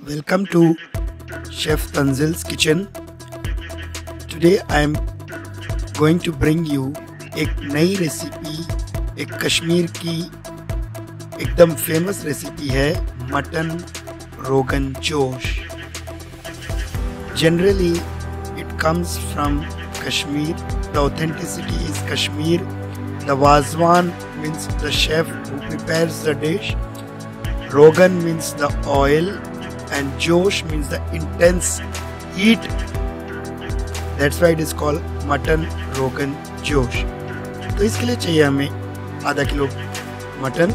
Welcome to Chef Tanzil's kitchen. Today, I am going to bring you एक नई recipe एक कश्मीर की एकदम फ़ेमस रेसिपी है, mutton rogan josh. Generally it comes from Kashmir the authenticity is Kashmir the wazwan means the chef who prepares the dish rogan means the oil and josh means the intense heat that's why it is called mutton rogan josh तो इसके लिए चाहिए हमें आधा kilo mutton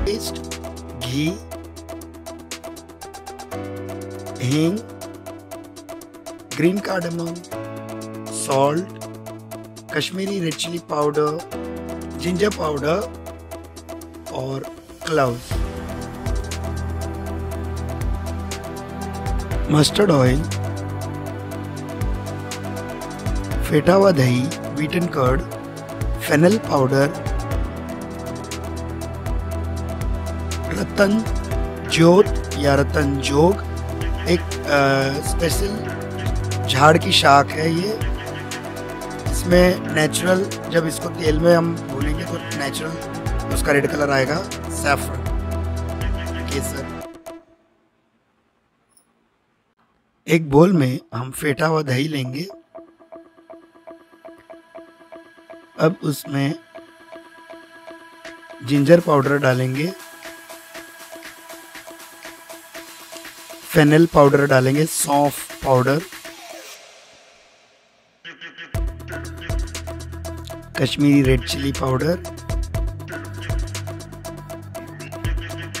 paste घी हींग green cardamom salt Kashmiri red chilli powder, ginger powder और cloves mustard oil फेटा हुआ दही beaten curd fennel powder ratan jot या रतन जोग एक स्पेशल झाड़ की शाख है ये इसमें नेचुरल जब इसको तेल में हम भूनेंगे तो नेचुरल उसका रेड कलर आएगा सैफरन केसर एक बोल में हम फेटा हुआ दही लेंगे। अब उसमें जिंजर पाउडर डालेंगे। फेनल पाउडर डालेंगे सौंफ powder Kashmiri red chilli powder,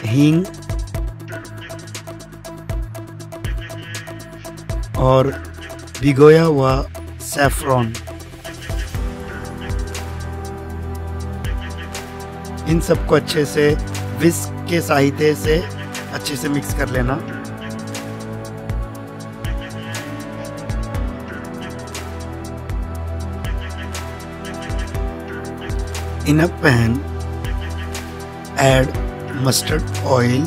हींग, और भिगोया हुआ सैफरॉन। इन सबको अच्छे से, विस्क के सहायते से अच्छे से मिक्स कर लेना। In a pan, add mustard oil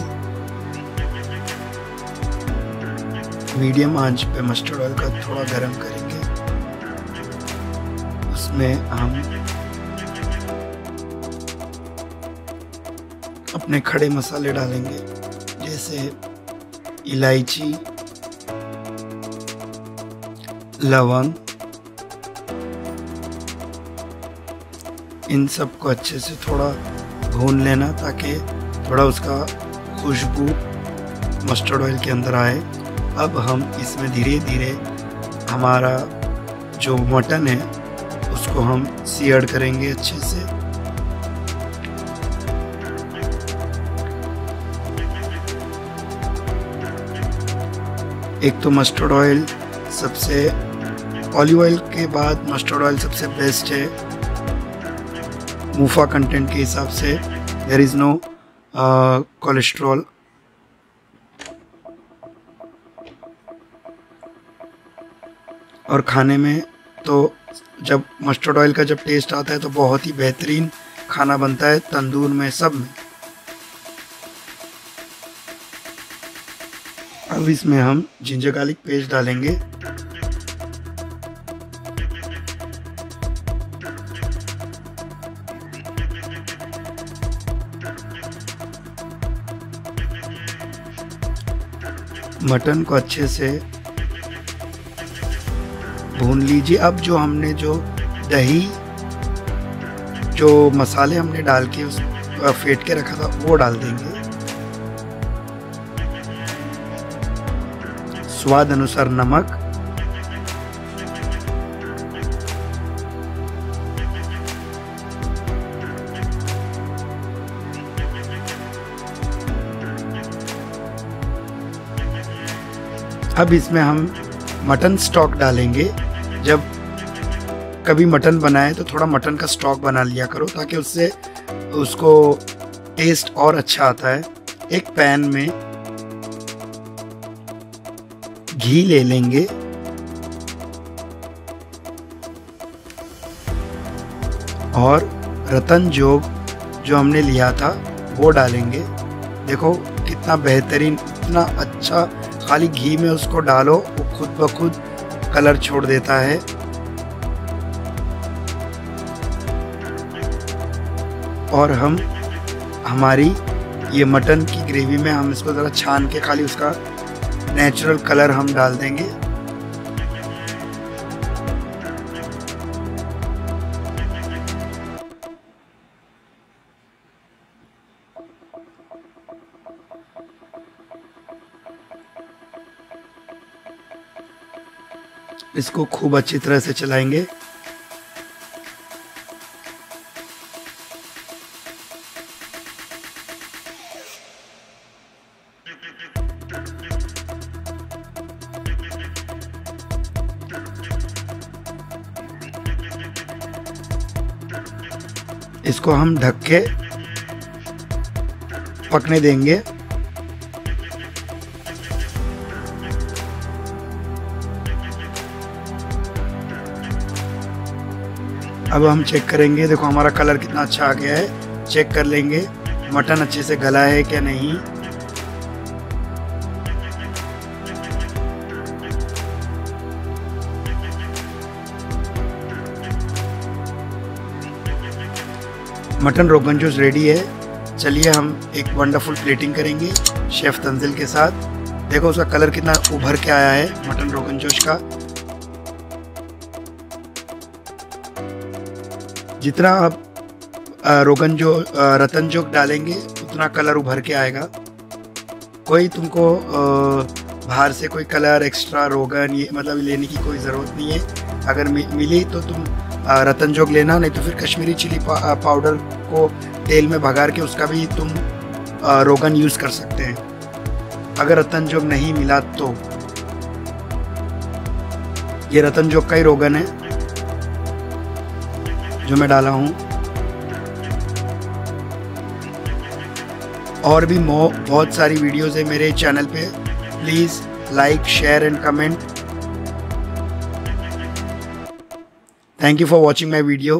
medium आँच पे मस्टर्ड ऑयल का थोड़ा गरम करेंगे। उसमें हम अपने खड़े मसाले डालेंगे, जैसे इलायची, लवंग इन सबको अच्छे से थोड़ा भून लेना ताकि थोड़ा उसका खुशबू मस्टर्ड ऑयल के अंदर आए। अब हम इसमें धीरे धीरे हमारा जो मटन है, उसको हम सीयड करेंगे अच्छे से। एक तो मस्टर्ड ऑयल सबसे ऑलिव ऑयल के बाद मस्टर्ड ऑयल सबसे बेस्ट है। मूफा कंटेंट के हिसाब से देर इज़ नो कोलेस्ट्रॉल और खाने में तो जब मस्टर्ड ऑयल का जब टेस्ट आता है तो बहुत ही बेहतरीन खाना बनता है तंदूर में सब में। अब इसमें हम जिंजर गार्लिक पेस्ट डालेंगे। मटन को अच्छे से भून लीजिए। अब जो हमने जो दही, जो मसाले हमने डाल के उस फेंट के रखा था, वो डाल देंगे। स्वाद अनुसार नमक अब इसमें हम मटन स्टॉक डालेंगे। जब कभी मटन बनाए तो थोड़ा मटन का स्टॉक बना लिया करो, ताकि उससे उसको टेस्ट और अच्छा आता है। एक पैन में घी ले लेंगे। और रतन जोग जो हमने लिया था, वो डालेंगे। देखो, कितना बेहतरीन, इतना अच्छा खाली घी में उसको डालो, वो खुद ब खुद कलर छोड़ देता है। और हम, हमारी ये मटन की ग्रेवी में हम इसको ज़रा छान के खाली उसका नेचुरल कलर हम डाल देंगे। इसको खूब अच्छी तरह से चलाएँगे। इसको हम ढक के पकने देंगे। अब हम चेक करेंगे, देखो हमारा कलर कितना अच्छा आ गया है। चेक कर लेंगे मटन अच्छे से गला है क्या नहीं। मटन रोगन जोश रेडी है। चलिए हम एक वंडरफुल प्लेटिंग करेंगे शेफ तंजिल के साथ। देखो उसका कलर कितना उभर के आया है, मटन रोगन जोश का। जितना आप रोगन जो रतन जोक डालेंगे उतना कलर उभर के आएगा। कोई तुमको बाहर से कोई कलर एक्स्ट्रा रोगन ये मतलब लेने की कोई ज़रूरत नहीं है। अगर मिली तो तुम रतन जोग लेना नहीं तो फिर कश्मीरी चिली पा, पाउडर को तेल में भगार के उसका भी तुम रोगन यूज़ कर सकते हैं। अगर रतन जोग नहीं मिला तो। ये रतन जोग का ही रोगन है। जो मैं डाला हूँ। और भी बहुत सारी वीडियोस है मेरे चैनल पे। Please like, share and comment. Thank you for watching my video.